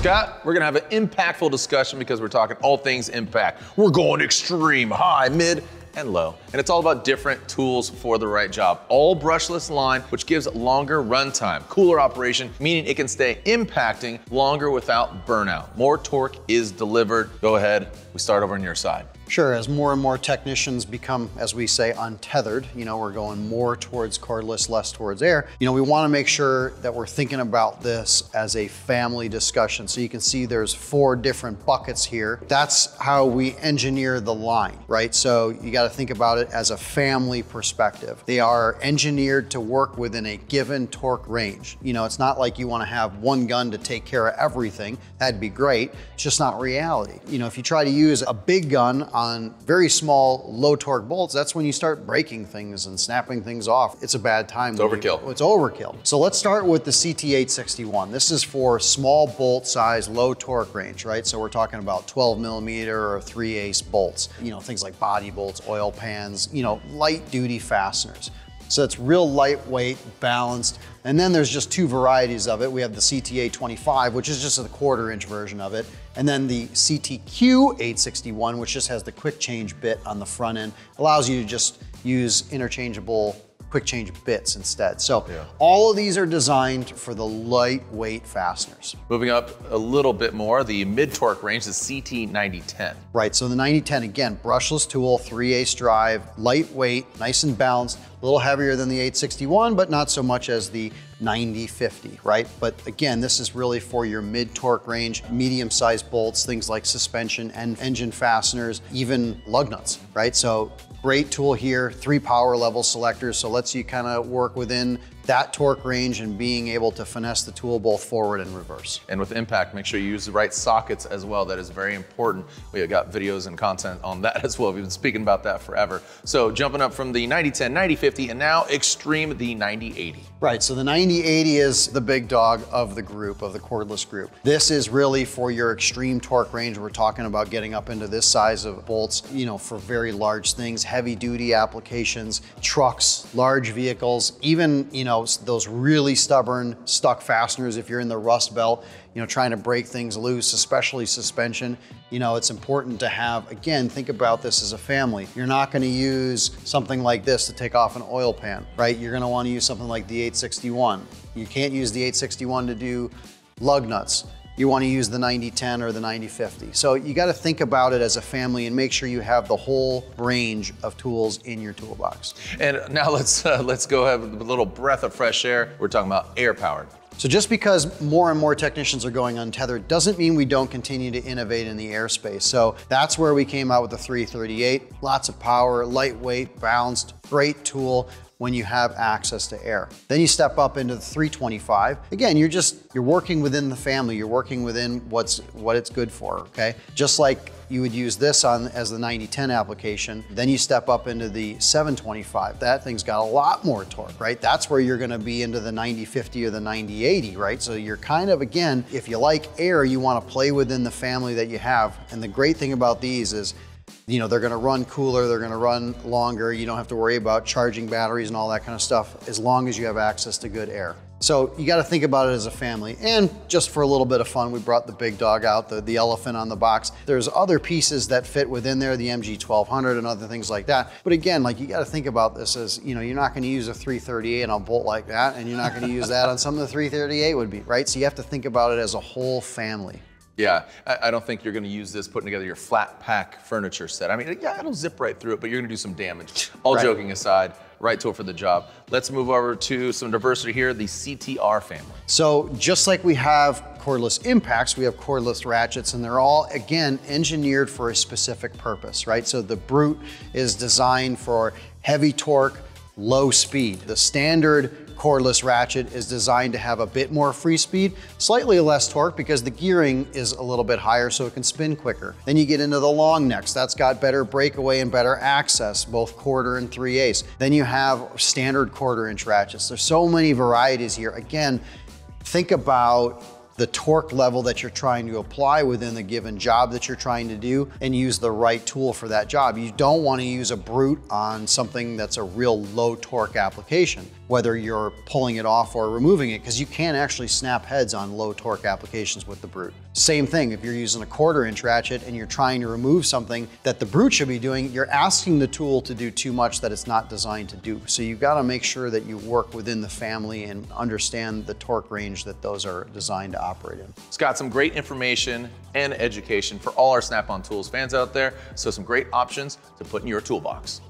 Scott, we're gonna have an impactful discussion because we're talking all things impact. We're going extreme, high, mid, and low. And it's all about different tools for the right job. All brushless line, which gives longer runtime, cooler operation, meaning it can stay impacting longer without burnout. More torque is delivered. Go ahead, we start over on your side. Sure, as more and more technicians become, as we say, untethered, you know, we're going more towards cordless, less towards air. You know, we wanna make sure that we're thinking about this as a family discussion. So you can see there's four different buckets here. That's how we engineer the line, right? So you gotta think about it as a family perspective. They are engineered to work within a given torque range. You know, it's not like you wanna have one gun to take care of everything. That'd be great. It's just not reality. You know, if you try to use a big gun on very small, low torque bolts, that's when you start breaking things and snapping things off. It's a bad time. It's overkill. You, it's overkill. So let's start with the CT861. This is for small bolt size, low torque range, right? So we're talking about 12 millimeter or 3 ace bolts. You know, things like body bolts, oil pans, you know, light duty fasteners. So it's real lightweight, balanced. And then there's just two varieties of it. We have the CT825, which is just a quarter inch version of it. And then the CTQ 861, which just has the quick change bit on the front end, allows you to just use interchangeable quick change bits instead. So yeah. all of these are designed for the lightweight fasteners. Moving up a little bit more, the mid torque range is CT9010. Right, so the 9010, again, brushless tool, 3 ace drive, lightweight, nice and balanced, a little heavier than the 861, but not so much as the 9050, right? But again, this is really for your mid torque range, medium sized bolts, things like suspension and engine fasteners, even lug nuts, right? So Great tool here, three power level selectors, so lets you kind of work within that torque range and being able to finesse the tool both forward and reverse. And with impact, make sure you use the right sockets as well. That is very important. We have got videos and content on that as well. We've been speaking about that forever. So jumping up from the 9010, 9050, and now Extreme, the 9080. Right, so the 9080 is the big dog of the group, of the cordless group. This is really for your extreme torque range. We're talking about getting up into this size of bolts, you know, for very large things, heavy duty applications, trucks, large vehicles, even, you know, those really stubborn stuck fasteners if you're in the rust belt, you know, trying to break things loose, especially suspension. You know, it's important to have, again, think about this as a family. You're not gonna use something like this to take off an oil pan, right? You're gonna wanna use something like the 861. You can't use the 861 to do lug nuts you want to use the 90-10 or the 90-50. So you got to think about it as a family and make sure you have the whole range of tools in your toolbox. And now let's uh, let's go have a little breath of fresh air. We're talking about air powered. So just because more and more technicians are going untethered doesn't mean we don't continue to innovate in the airspace. So that's where we came out with the 338. Lots of power, lightweight, balanced, great tool when you have access to air. Then you step up into the 325. Again, you're just, you're working within the family. You're working within what's what it's good for, okay? Just like you would use this on as the 9010 application. Then you step up into the 725. That thing's got a lot more torque, right? That's where you're gonna be into the 9050 or the 9080, right? So you're kind of, again, if you like air, you wanna play within the family that you have. And the great thing about these is you know, they're gonna run cooler, they're gonna run longer. You don't have to worry about charging batteries and all that kind of stuff as long as you have access to good air. So you gotta think about it as a family. And just for a little bit of fun, we brought the big dog out, the, the elephant on the box. There's other pieces that fit within there, the MG1200 and other things like that. But again, like you gotta think about this as, you know, you're not gonna use a 338 on a bolt like that, and you're not gonna use that on something the 338 would be, right? So you have to think about it as a whole family. Yeah, I, I don't think you're going to use this putting together your flat pack furniture set. I mean, yeah, it'll zip right through it, but you're going to do some damage. All right. joking aside, right tool for the job. Let's move over to some diversity here, the CTR family. So just like we have cordless impacts, we have cordless ratchets, and they're all, again, engineered for a specific purpose, right? So the Brute is designed for heavy torque, low speed. The standard cordless ratchet is designed to have a bit more free speed, slightly less torque because the gearing is a little bit higher so it can spin quicker. Then you get into the long necks. That's got better breakaway and better access, both quarter and 3 ace. Then you have standard quarter inch ratchets. There's so many varieties here. Again, think about the torque level that you're trying to apply within the given job that you're trying to do and use the right tool for that job. You don't want to use a brute on something that's a real low torque application whether you're pulling it off or removing it, because you can actually snap heads on low torque applications with the Brute. Same thing, if you're using a quarter inch ratchet and you're trying to remove something that the Brute should be doing, you're asking the tool to do too much that it's not designed to do. So you've got to make sure that you work within the family and understand the torque range that those are designed to operate in. It's got some great information and education for all our Snap-on Tools fans out there, so some great options to put in your toolbox.